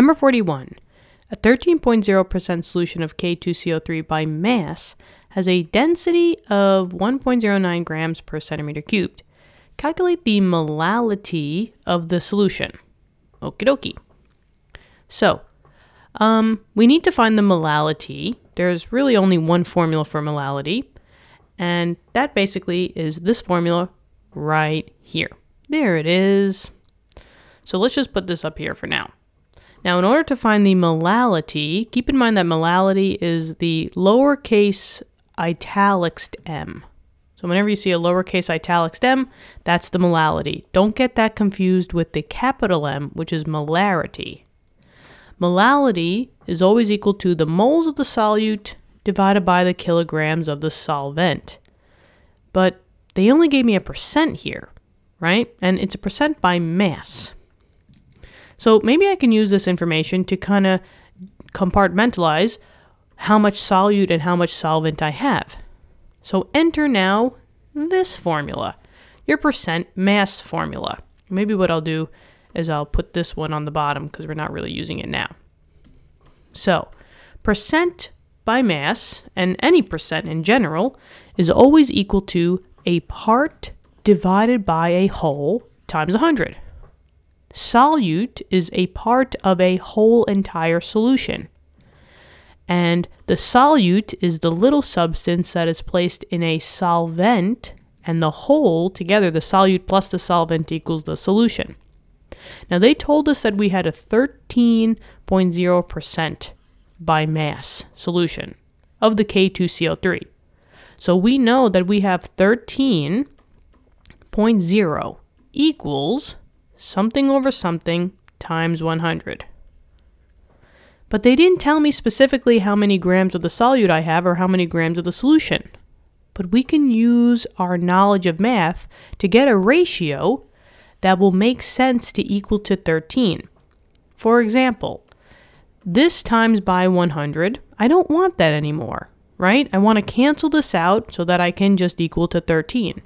Number 41. A 13.0% solution of K2CO3 by mass has a density of 1.09 grams per centimeter cubed. Calculate the molality of the solution. Okie dokie. So, um, we need to find the molality. There's really only one formula for molality, and that basically is this formula right here. There it is. So let's just put this up here for now. Now, in order to find the molality, keep in mind that molality is the lowercase italics m. So whenever you see a lowercase italics m, that's the molality. Don't get that confused with the capital M, which is molarity. Molality is always equal to the moles of the solute divided by the kilograms of the solvent. But they only gave me a percent here, right? And it's a percent by mass. So maybe I can use this information to kind of compartmentalize how much solute and how much solvent I have. So enter now this formula, your percent mass formula. Maybe what I'll do is I'll put this one on the bottom because we're not really using it now. So percent by mass, and any percent in general, is always equal to a part divided by a whole times 100. Solute is a part of a whole entire solution. And the solute is the little substance that is placed in a solvent, and the whole together, the solute plus the solvent equals the solution. Now, they told us that we had a 13.0% by mass solution of the K2CO3. So we know that we have 13.0 equals something over something times 100. But they didn't tell me specifically how many grams of the solute I have or how many grams of the solution. But we can use our knowledge of math to get a ratio that will make sense to equal to 13. For example, this times by 100, I don't want that anymore, right? I want to cancel this out so that I can just equal to 13.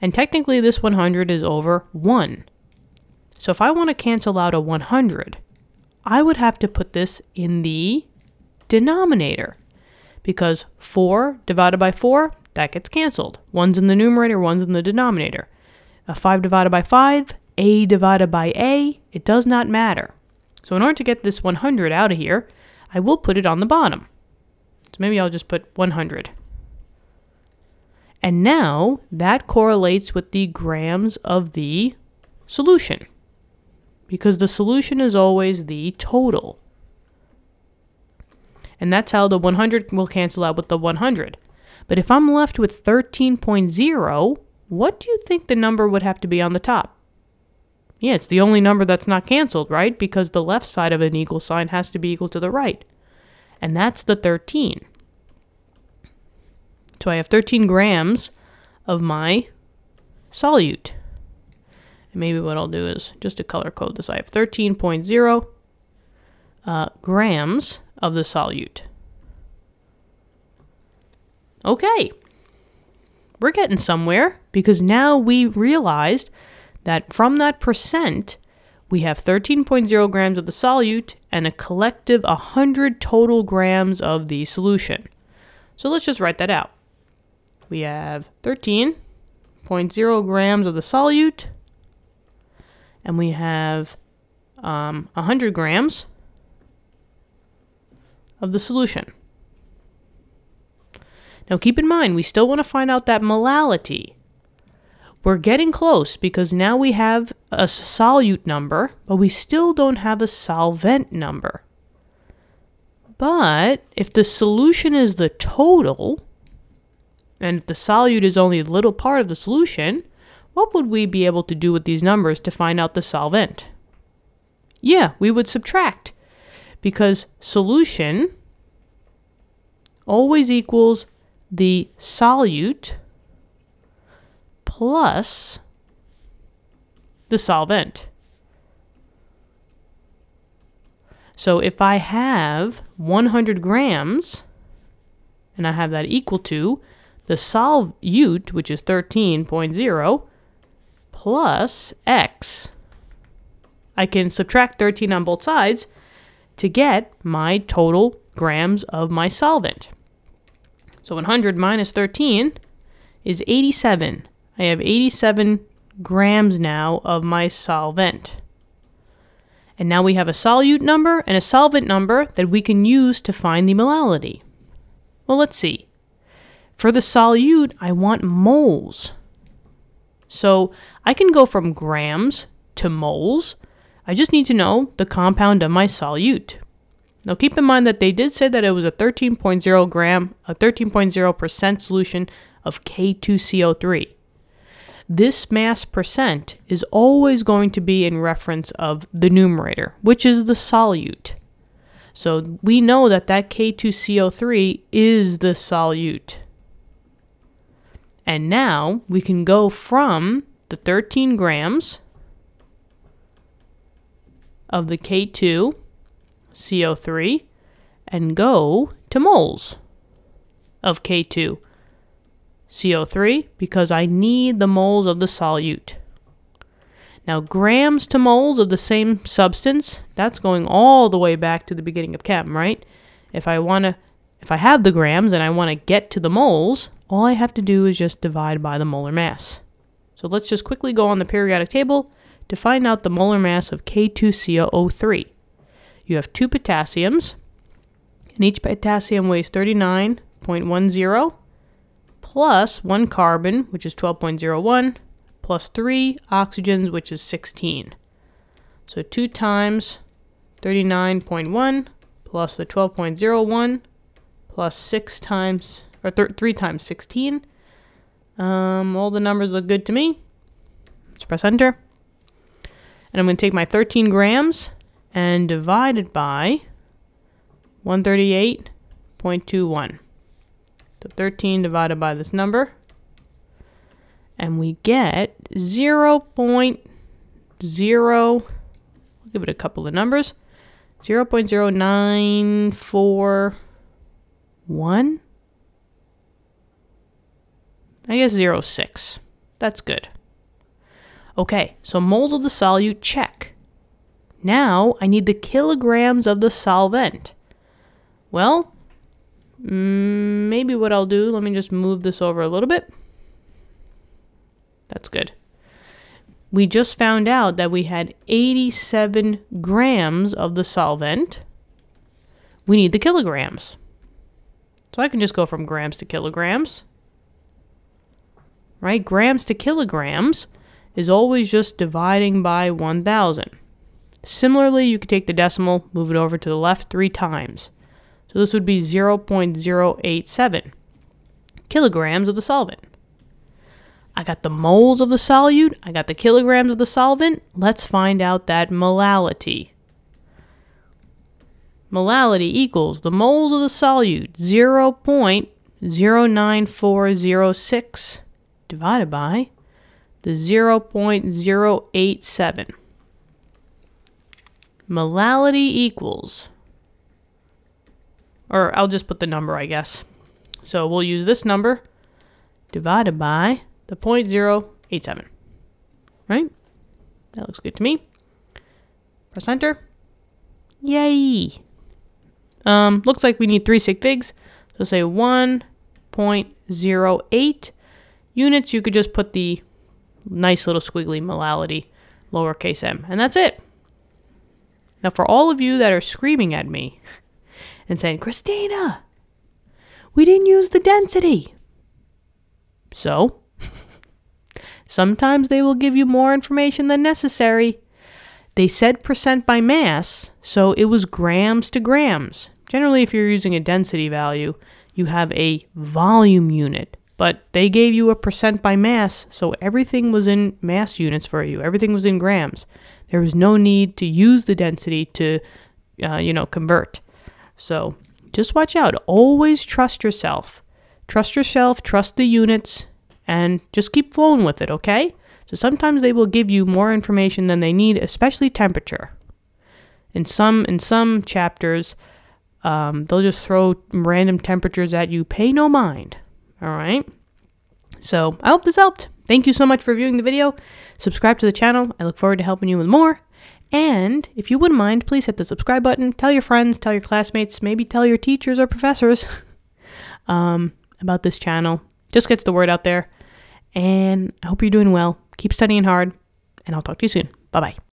And technically this 100 is over 1. So if I want to cancel out a 100, I would have to put this in the denominator because 4 divided by 4, that gets canceled. One's in the numerator, one's in the denominator. A 5 divided by 5, a divided by a, it does not matter. So in order to get this 100 out of here, I will put it on the bottom. So maybe I'll just put 100. And now that correlates with the grams of the solution because the solution is always the total. And that's how the 100 will cancel out with the 100. But if I'm left with 13.0, what do you think the number would have to be on the top? Yeah, it's the only number that's not canceled, right? Because the left side of an equal sign has to be equal to the right. And that's the 13. So I have 13 grams of my solute. And maybe what I'll do is just to color code this. I have 13.0 uh, grams of the solute. Okay, we're getting somewhere because now we realized that from that percent, we have 13.0 grams of the solute and a collective 100 total grams of the solution. So let's just write that out. We have 13.0 grams of the solute and we have um, 100 grams of the solution. Now keep in mind, we still want to find out that molality. We're getting close because now we have a solute number, but we still don't have a solvent number. But if the solution is the total, and if the solute is only a little part of the solution, what would we be able to do with these numbers to find out the solvent? Yeah, we would subtract because solution always equals the solute plus the solvent. So if I have 100 grams, and I have that equal to the solute, which is 13.0, plus x. I can subtract 13 on both sides, to get my total grams of my solvent. So 100 minus 13 is 87. I have 87 grams now of my solvent. And now we have a solute number and a solvent number that we can use to find the molality. Well, let's see. For the solute, I want moles. So I can go from grams to moles. I just need to know the compound of my solute. Now keep in mind that they did say that it was a 13.0 gram, a 13.0% solution of K2CO3. This mass percent is always going to be in reference of the numerator, which is the solute. So we know that that K2CO3 is the solute. And now we can go from the 13 grams of the K2 CO3 and go to moles of K2 CO3 because I need the moles of the solute. Now, grams to moles of the same substance, that's going all the way back to the beginning of chem, right? If I want to, if I have the grams and I want to get to the moles, all I have to do is just divide by the molar mass. So let's just quickly go on the periodic table to find out the molar mass of K2CO3. You have two potassiums, and each potassium weighs 39.10 plus one carbon, which is 12.01, plus three oxygens, which is 16. So 2 times 39.1 plus the 12.01 plus 6 times, or 3 times 16. Um, all the numbers look good to me. Let's press enter. And I'm going to take my 13 grams and divide it by 138.21. So 13 divided by this number. And we get 0. 0.0, I'll give it a couple of numbers, 0 0.0941. I guess 0.6. That's good. Okay, so moles of the solute, check. Now I need the kilograms of the solvent. Well, mm, maybe what I'll do, let me just move this over a little bit. That's good. We just found out that we had 87 grams of the solvent. We need the kilograms. So I can just go from grams to kilograms. Right? Grams to kilograms is always just dividing by 1,000. Similarly, you could take the decimal, move it over to the left three times. So this would be 0.087 kilograms of the solvent. I got the moles of the solute, I got the kilograms of the solvent. Let's find out that molality. Molality equals the moles of the solute 0.09406 divided by the 0.087. Molality equals, or I'll just put the number, I guess. So we'll use this number divided by the 0.087. Right? That looks good to me. Press enter. Yay! Um, looks like we need three sig figs. So say 1.08 units. You could just put the nice little squiggly molality lowercase m. And that's it. Now, for all of you that are screaming at me and saying, Christina, we didn't use the density. So, sometimes they will give you more information than necessary. They said percent by mass, so it was grams to grams. Generally, if you're using a density value, you have a volume unit but they gave you a percent by mass, so everything was in mass units for you. Everything was in grams. There was no need to use the density to, uh, you know, convert. So just watch out. Always trust yourself. Trust yourself, trust the units, and just keep flowing with it, okay? So sometimes they will give you more information than they need, especially temperature. In some in some chapters, um, they'll just throw random temperatures at you. Pay no mind. All right. So I hope this helped. Thank you so much for viewing the video. Subscribe to the channel. I look forward to helping you with more. And if you wouldn't mind, please hit the subscribe button. Tell your friends, tell your classmates, maybe tell your teachers or professors um, about this channel. Just gets the word out there. And I hope you're doing well. Keep studying hard, and I'll talk to you soon. Bye bye.